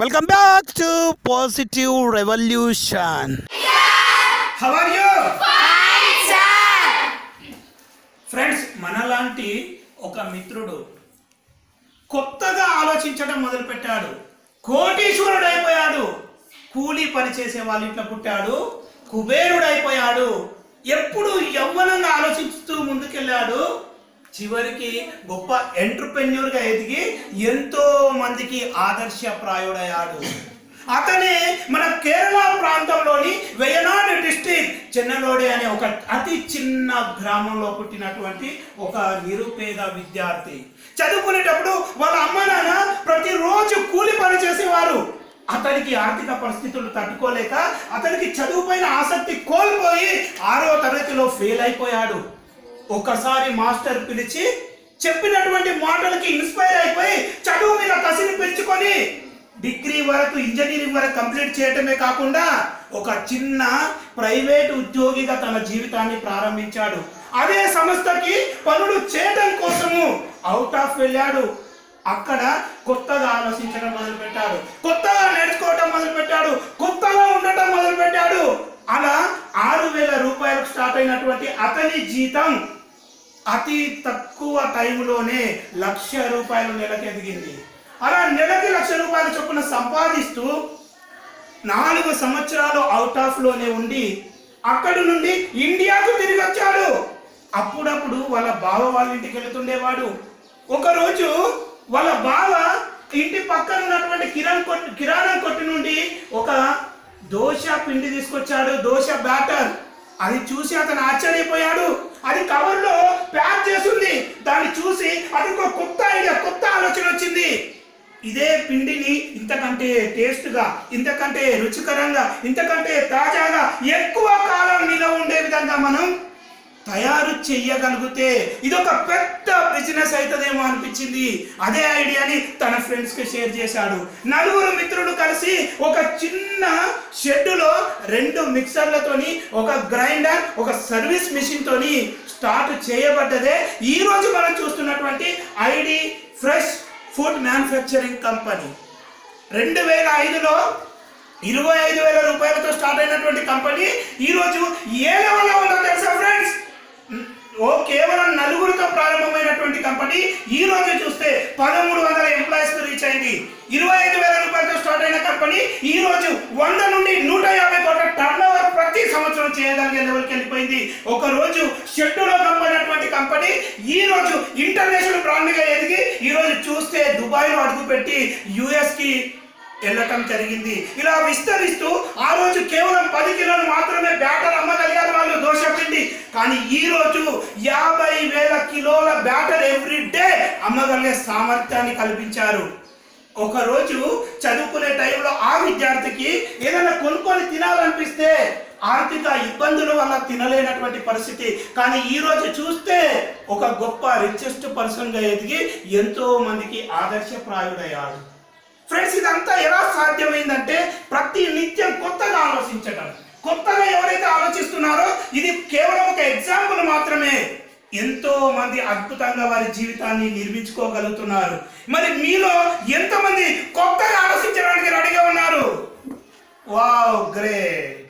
Welcome back to positive revolution how are you friends మనలాంటి ఒక మిత్రుడు కొత్తగా ఆలోచించడం మొదలుపెట్టాడు. కోటీశ్వరుడు అయిపోయాడు. కూలీ పని చేసే వాళ్ళ ఇంట్లో పుట్టాడు. కుబేరుడు అయిపోయాడు. ఎప్పుడు యవ్వనంగా ఆలోచిస్తూ ముందుకెళ్ళాడు. చివరికి గొప్ప ఎంటర్ప్రెన్యూర్గా ఎదిగి ఎంతో మందికి ఆదర్శప్రాయుడయ్యాడు. అతనే మన కేరళ ప్రాంతంలోని వేయనాడు డిస్టిక్ చెన్నలోడి అనే ఒక అతి చిన్న గ్రామంలో పుట్టినటువంటి ఒక నిరుపేద విద్యార్థి. చదువుకునేటప్పుడు వాళ్ళ అమ్మ నాన్న ప్రతిరోజు కూలి పని చేసేవారు. అతనికి ఆర్థిక పరిస్థితులు తట్టుకోలేక అతనికి చదువుపైన ఆసక్తి కోల్పోయి ఆరో తరగతిలో ఫెయిల్ అయిపోయాడు. ఒకసారి మాస్టర్ పిలిచి చెప్పినటువంటి మాటలకి ఇన్స్పైర్ అయిపోయి చదువు మీద కసిని పెంచుకొని డిగ్రీ వరకు ఇంజనీరింగ్ వరకు కంప్లీట్ చేయటమే కాకుండా ఒక చిన్న ప్రైవేట్ ఉద్యోగిగా తన జీవితాన్ని ప్రారంభించాడు. అదే సంస్థకి పనులు చేయడం కోసము అవుట్ ఆఫ్ వెళ్ళాడు. అక్కడ కొత్తగా ఆలోచించడం మొదలుపెట్టాడు. కొత్తగా నేర్చుకోవటం మొదలుపెట్టాడు. కొత్తగా ఉండటం మొదలుపెట్టాడు. అలా ఆరు వేల రూపాయలకు స్టార్ట్ అయినటువంటి అతని జీతం అతి తక్కువ టైంలోనే లక్ష రూపాయలు నెలకి ఎదిగింది. అలా నెలకి లక్ష రూపాయలు చొప్పున సంపాదిస్తూ నాలుగు సంవత్సరాలు అవుట్ ఆఫ్లోనే ఉండి అక్కడి నుండి ఇండియాకు తిరిగి వచ్చాడు. అప్పుడప్పుడు వాళ్ళ బావ వాళ్ళ ఇంటికి వెళుతుండేవాడు. ఒకరోజు వాళ్ళ బావ ఇంటి పక్కన ఉన్నటువంటి కిరాణ్ కొట్టు కిరాణా కొట్టు నుండి ఒక దోశ పిండి తీసుకొచ్చాడు. దోశ బ్యాటర్ అది చూసి అతను ఆశ్చర్యపోయాడు. అది కవర్లో ప్యాక్ చేసింది. దాన్ని చూసి అతనికి ఒక కొత్త ఐడియా కొత్త ఆలోచన వచ్చింది. ఇదే పిండిని ఇంతకంటే టేస్ట్గా ఇంతకంటే రుచికరంగా ఇంతకంటే తాజాగా ఎక్కువ కాలం నిలవ ఉండే విధంగా మనం తయారు చెయ్యగలిగితే ఇది ఒక పెద్ద బిజినెస్ అవుతుందేమో అనిపించింది. అదే ఐడియాని తన ఫ్రెండ్స్కి షేర్ చేశాడు. నలుగురు మిత్రులు కలిసి ఒక చిన్న షెడ్డులో రెండు మిక్సర్లతోని ఒక గ్రైండర్ ఒక సర్వీస్ మిషన్తోని స్టార్ట్ చేయబడ్డదే. ఈరోజు మనం చూస్తున్నటువంటి ID fresh food manufacturing company రెండు వేల ఐదులో ఇరవై ఐదు వేల రూపాయలతో స్టార్ట్ అయినటువంటి కంపెనీ ఈరోజు ఏ లెవెల్లో ఉందో తెలుసా ఫ్రెండ్స్ ఓ కేవలం నలుగురితో ప్రారంభమైనటువంటి కంపెనీ ఈ రోజు చూస్తే పదమూడు వందల ఎంప్లాయీస్ రీచ్ అయింది. ఇరవై ఐదు వేల రూపాయలతో స్టార్ట్ అయిన కంపెనీ ఈ రోజు వంద నుండి నూట యాభై కోట్ల టర్న్ ఓవర్ ప్రతి సంవత్సరం చేయగలిగే లెవెల్కి వెళ్ళిపోయింది. ఒక రోజు షెడ్యూలో కంపైనటువంటి కంపెనీ ఈ రోజు ఇంటర్నేషనల్ బ్రాండ్గా ఎదిగి ఈ రోజు చూస్తే దుబాయ్లో అడుగుపెట్టి యుఎస్కి వెళ్ళటం జరిగింది. ఇలా విస్తరిస్తూ ఆ రోజు కేవలం పది కిలోలు మాత్రమే బ్యాటర్ అమ్మగలిగారు వాళ్ళు దోశ పిండి కానీ ఈ రోజు యాభై వేల కిలోల బ్యాటర్ ఎవ్రీ డే అమ్మగలిగే సామర్థ్యాన్ని కల్పించారు. ఒకరోజు చదువుకునే టైంలో ఆ విద్యార్థికి ఏదైనా కొనుక్కొని తినాలనిపిస్తే ఆర్థిక ఇబ్బందుల వల్ల తినలేనటువంటి పరిస్థితి. కానీ ఈ రోజు చూస్తే ఒక గొప్ప రిచెస్ట్ పర్సన్గా ఎదిగి ఎంతో మందికి ఆదర్శప్రాయుడయ్యాడు. ఫ్రెండ్స్ ఇదంతా ఎలా సాధ్యమైందంటే ప్రతి నిత్యం కొత్తగా ఆలోచించటం. కొత్తగా ఎవరైతే ఆలోచిస్తున్నారో ఇది కేవలం ఒక ఎగ్జాంపుల్ మాత్రమే. ఎంతో మంది అద్భుతంగా వారి జీవితాన్ని నిర్మించుకోగలుగుతున్నారు. మరి మీలో ఎంతమంది కొత్తగా ఆలోచించడానికి రెడీగా ఉన్నారు? Wow great.